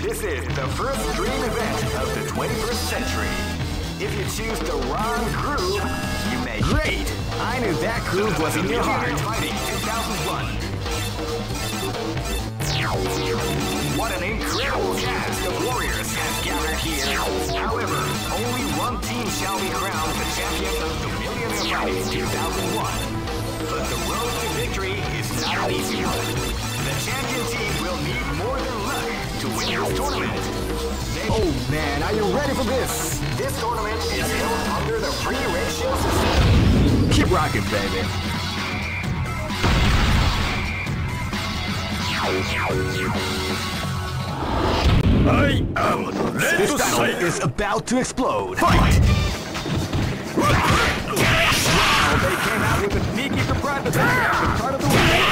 This is the first dream event of the 21st century. If you choose the wrong groove, you may. Great! I knew that groove was in your heart. Fighting 2001. What an incredible cast of warriors has gathered here. However, only one team shall be crowned the champion of the Millionaire Fighting 2001. But the road to victory is not an easy one. The champion team will need more than luck this tournament. oh man, are you ready for this? This tournament is held under the free ratio system. Keep rocking, baby. I am Red This battle is about to explode. Fight! Wow, they came out with a sneaky surprise attack at the start of the round.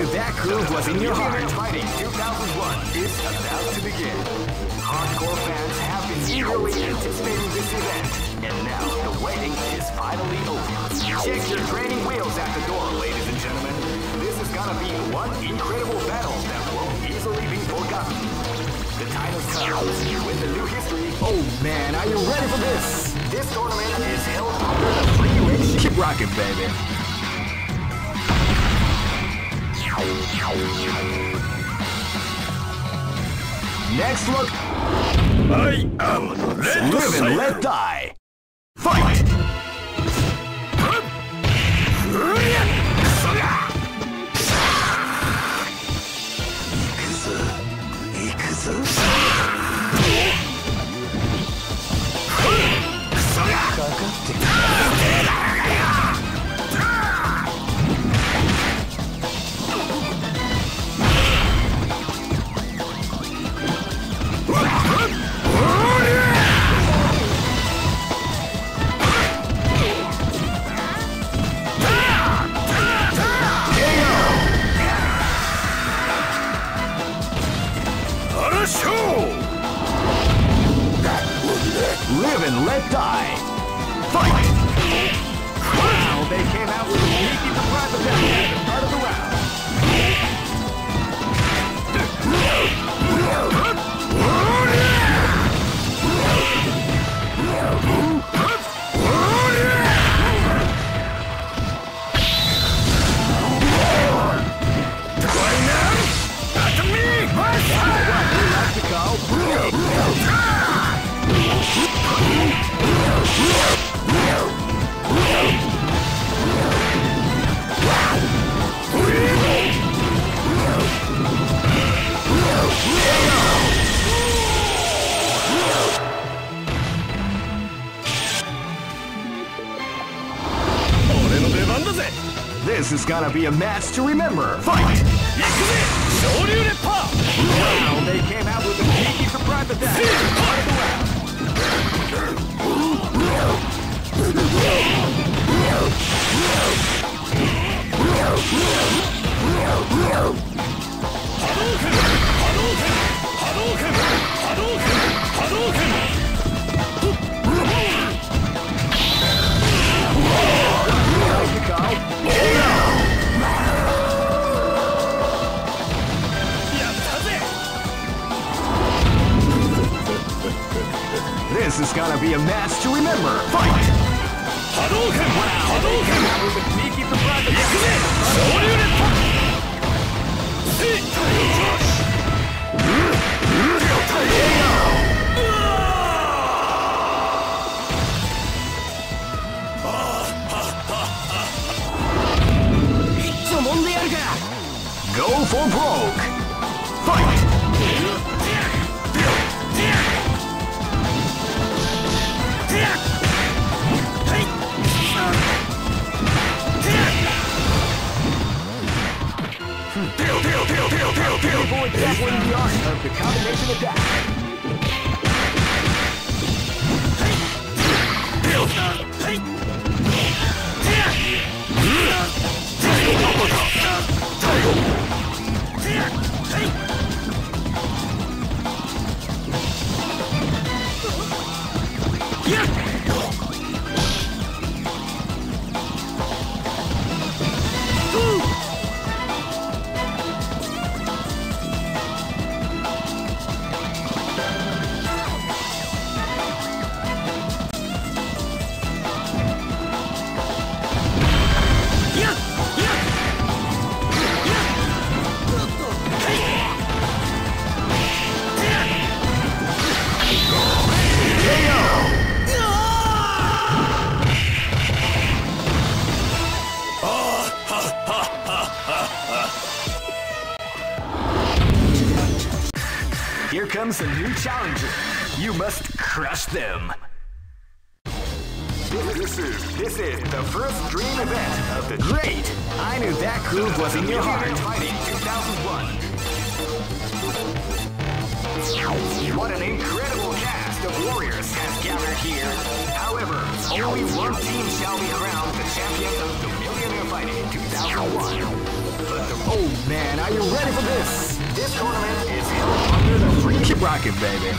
I knew that groove was in your heart. Fighting 2001 is about to begin. Hardcore fans have been eagerly anticipating this event, and now the waiting is finally over. Check your training wheels at the door, ladies and gentlemen. This is gonna be one incredible battle that won't easily be forgotten. The time has come with the new history. Oh man, are you ready for this? This tournament is held under the free. Keep rocking, baby. Next look, I am Red live and let die. Fight! A match to remember. Fight! They came out with a sneaky surprise attack round. This is gonna be a match to remember. Fight! Wow, out with a sneaky surprise attack. Go for broke. Avoid tackling the art of the combination attack. Here Keep rocking, baby.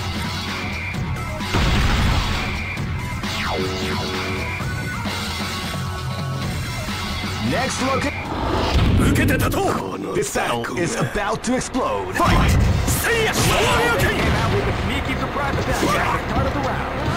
Next rocket, baby. Next. This battle is about to explode. Fight! See ya! Sneaky surprise attack at the start of the round.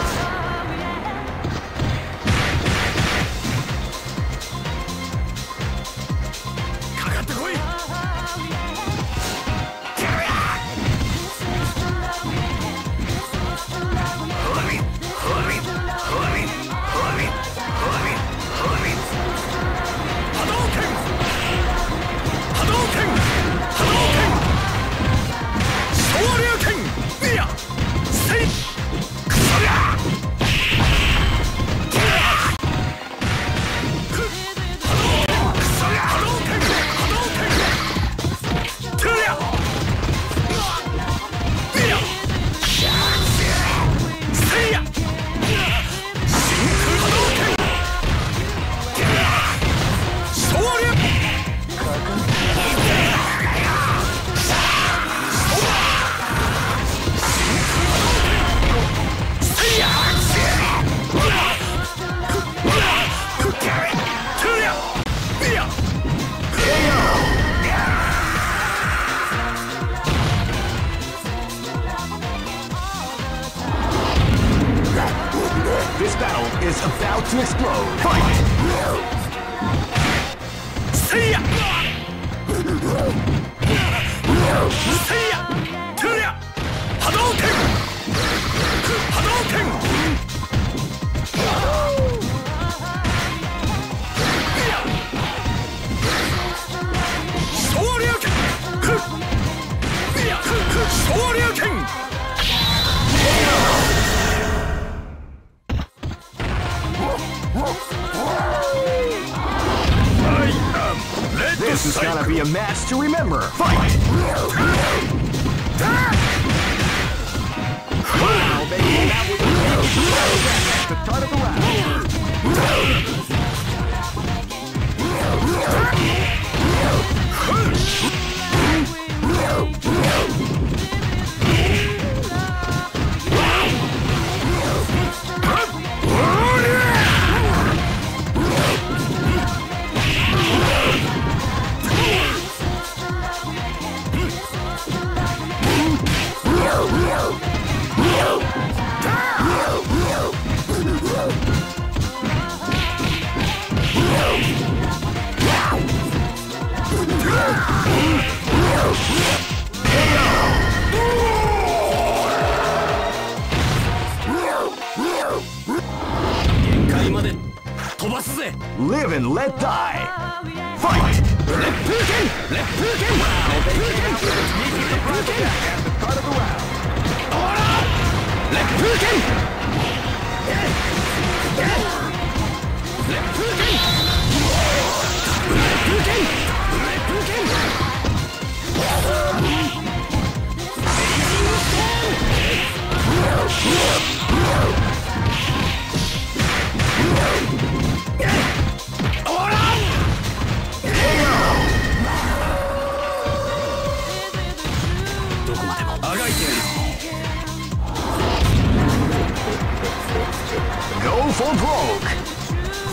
For broke.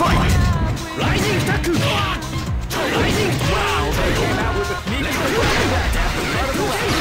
Fight! Rising Taku! Rising Wow, they came out with a sneaky surprise attack at the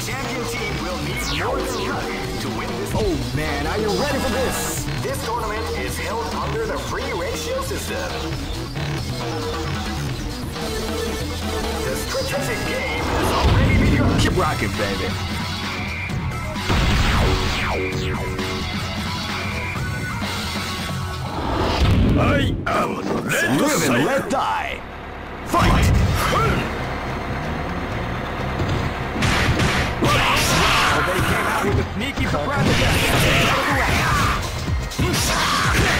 The champion team will need more than luck to win this. Oh man, are you ready for this? This tournament is held under the free ratio system. The strategic game has already begun. Keep rocking, baby. I am Red Live and let die. They came out with a sneaky surprise attack. Body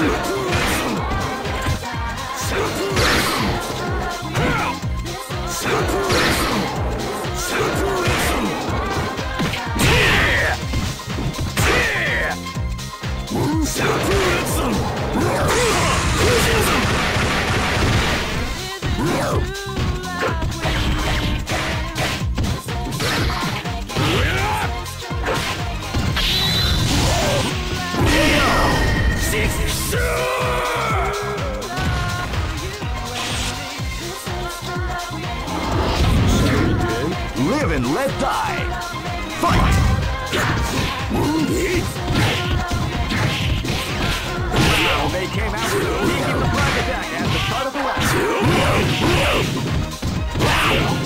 Six. Live and let die. Fight! They came out with a attack at the start of the round.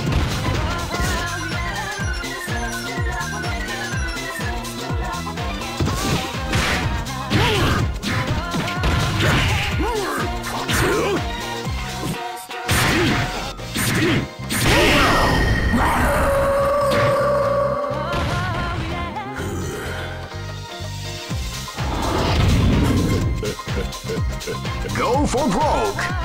For broke.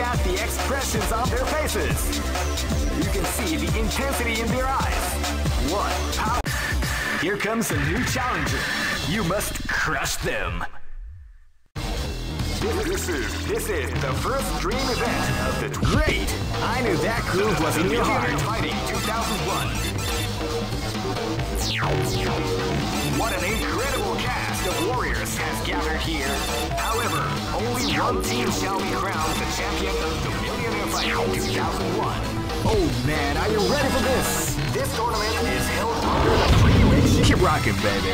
At the expressions on their faces. You can see the intensity in their eyes. What power! Here comes a new challenger. You must crush them. This is this is the first dream event of the great. I knew that groove was in your heart. Fighting 2001. What an incredible of warriors has gathered here. However, only one team shall be crowned the champion of the Millionaire Fight 2001. Oh man, are you ready for this? This tournament is held under the free ratio. Keep rocking, baby.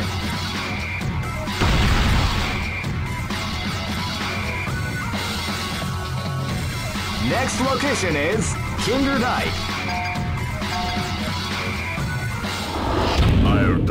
Next location is Kinderdijk.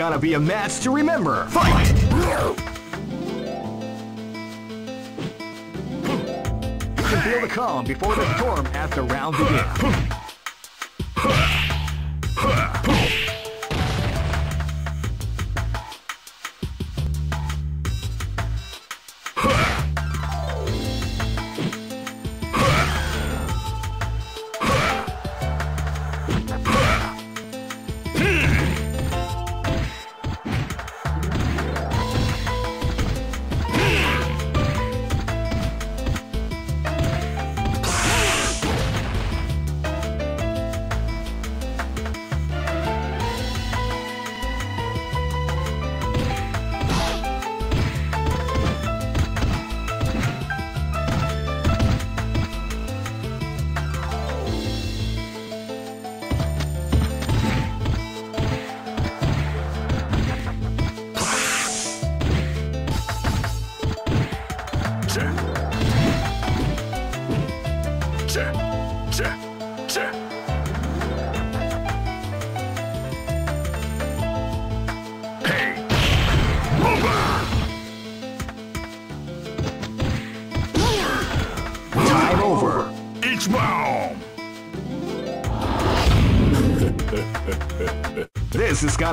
Gonna be a match to remember. Fight! You can feel the calm before the storm as the round begins.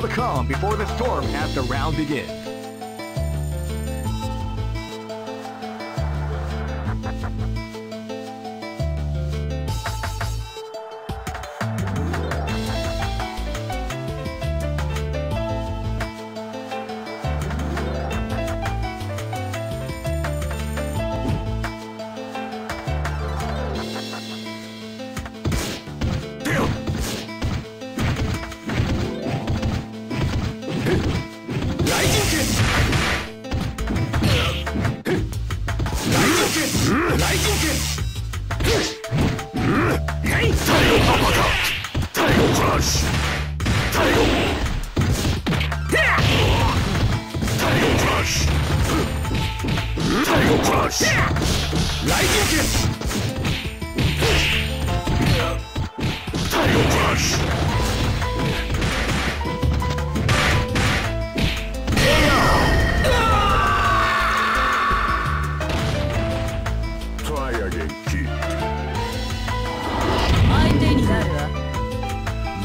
The calm before the storm as the round begins. Push! Light Yukis! Tail Crush!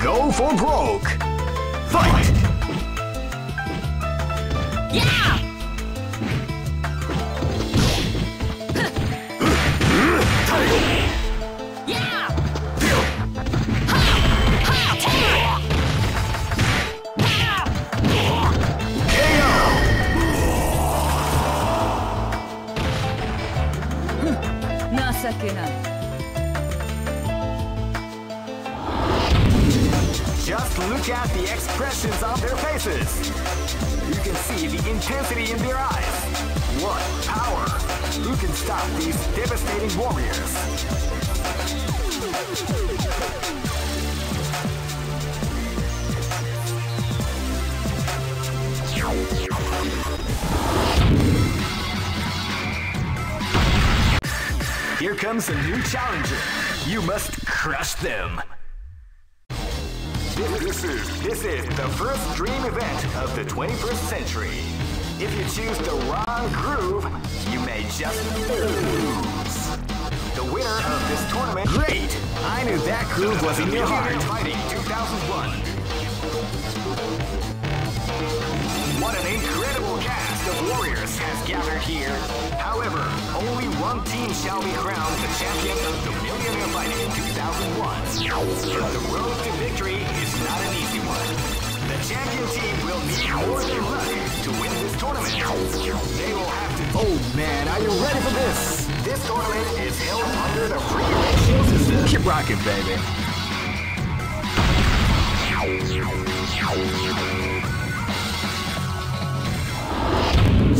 Go for broke! Here comes a new challenger. You must crush them. This is this is the first dream event of the 21st century. If you choose the wrong groove, you may just lose. The winner of this tournament. Great! I knew that groove was in your heart. Fighting 2001. What an incredible cast of warriors gathered here. However, only one team shall be crowned the champion of the Millionaire Fighting in 2001. But the road to victory is not an easy one. The champion team will need more than luck to win this tournament. They will have to. Oh man, are you ready for this? This tournament is held under the free ratio system. Keep rocking, baby.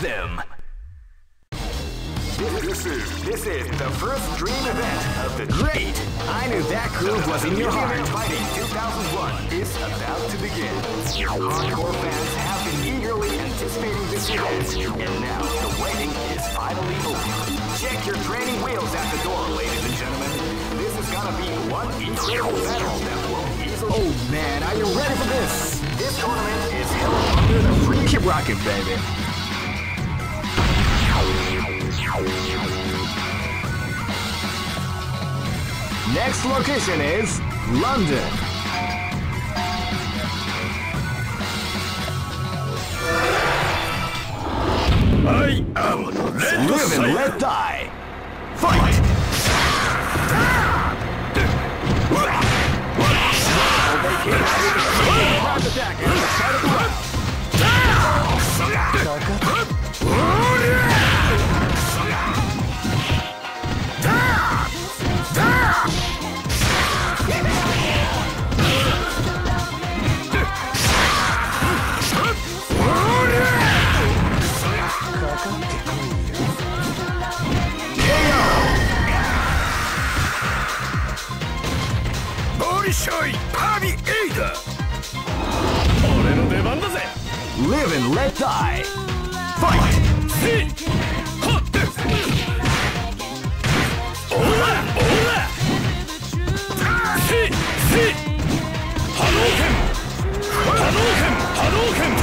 Them. This is this is the first dream event of the great. I knew that groove was in your heart. Fighting 2001 is about to begin. Hardcore fans have been eagerly anticipating this event, and now the waiting is finally over. Check your training wheels at the door, ladies and gentlemen. This is gonna be one incredible battle that will easily. Oh man, are you ready for this? This tournament is held under the free. Keep rocking, baby. Next location is London. I am Red Live and let die. Fight! Ah! りしょいパービーエイダ俺の出番だぜ。Live and let die. Fight! ーー波動拳波動拳波動拳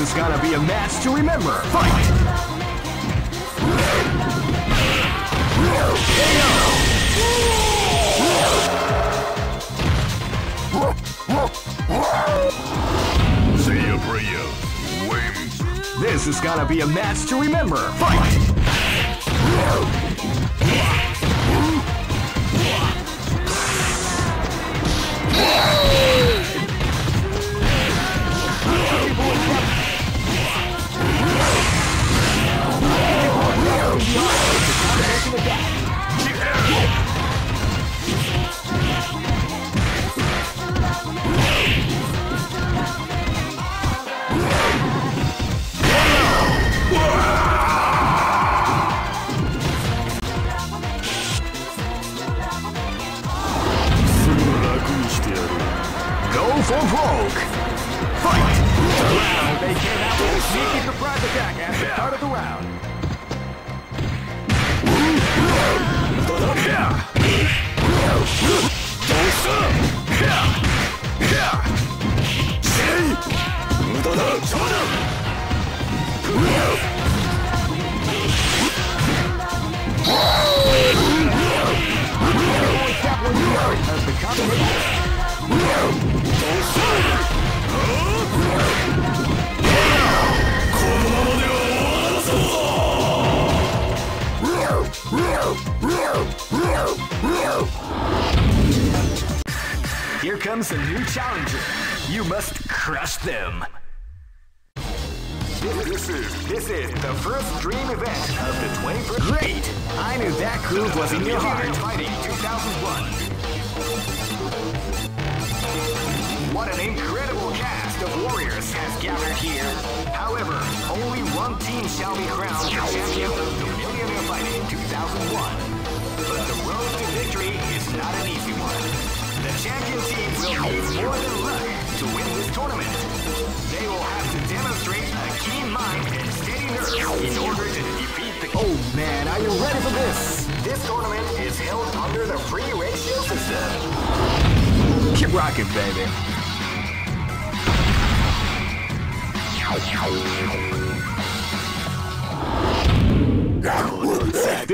This is gonna be a match to remember. Fight! Say a prayer. Win. This is gonna be a match to remember. Fight! Fight! Wow, they came out with a sneaky surprise attack at the start of the round. Has become Here comes a new challenger. You must crush them. This is this is the first dream event of the 21st. Great! I knew that groove was in your heart. Fighting 2001. What an incredible cast of warriors has gathered here. However, only one team shall be crowned the champion of the Millionaire Fighting 2001. But the road to victory is not an easy one. The champion team will need more than luck to win this tournament. They will have to demonstrate a keen mind and steady nerves in order to defeat the. Oh man, are you ready for this? This tournament is held under the free ratio system. Keep rocking, baby.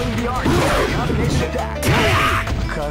Grappling the of combination attack. か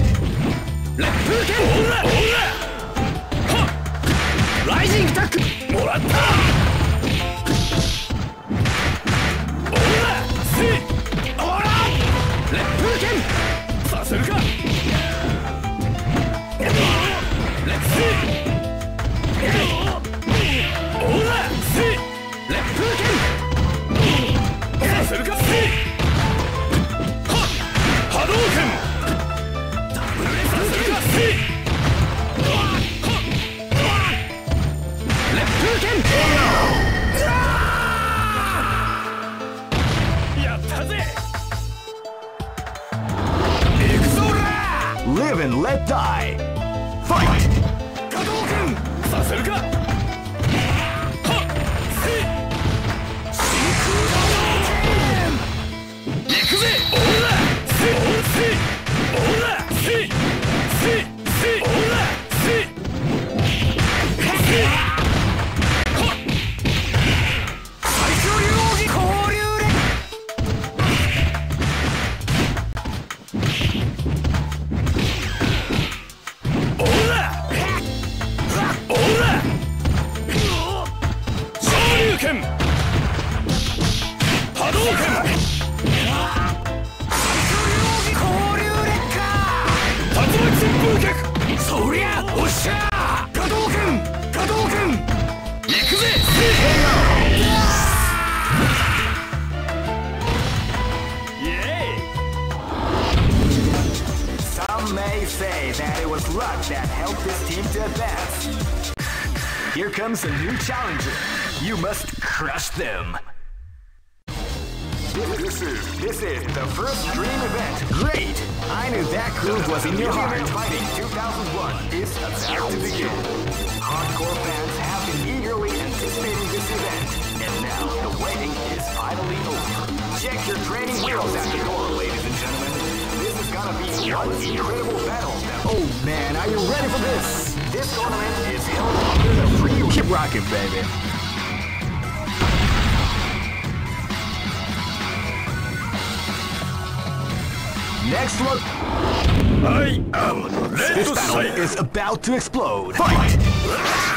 Finally over. Check your training wheels at the door, ladies and gentlemen. This is gonna be one incredible battle. Oh man, are you ready for this? This tournament is held under the free. Keep rocking, baby. Next one. I am This battle is about to explode. Fight! This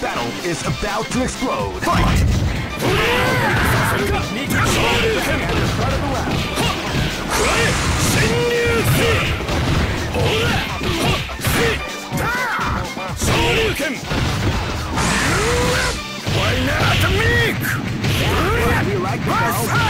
battle is about to explode. Fight! How do you like the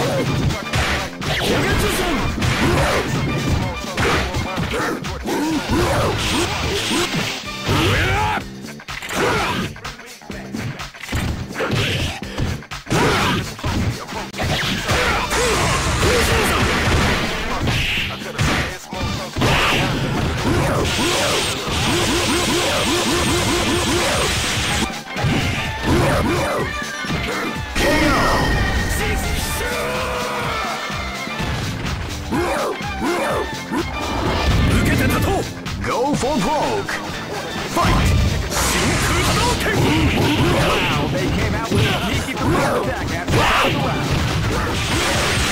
Go for broke. Fight! Wow, they came out with a sneaky surprise attack after the round.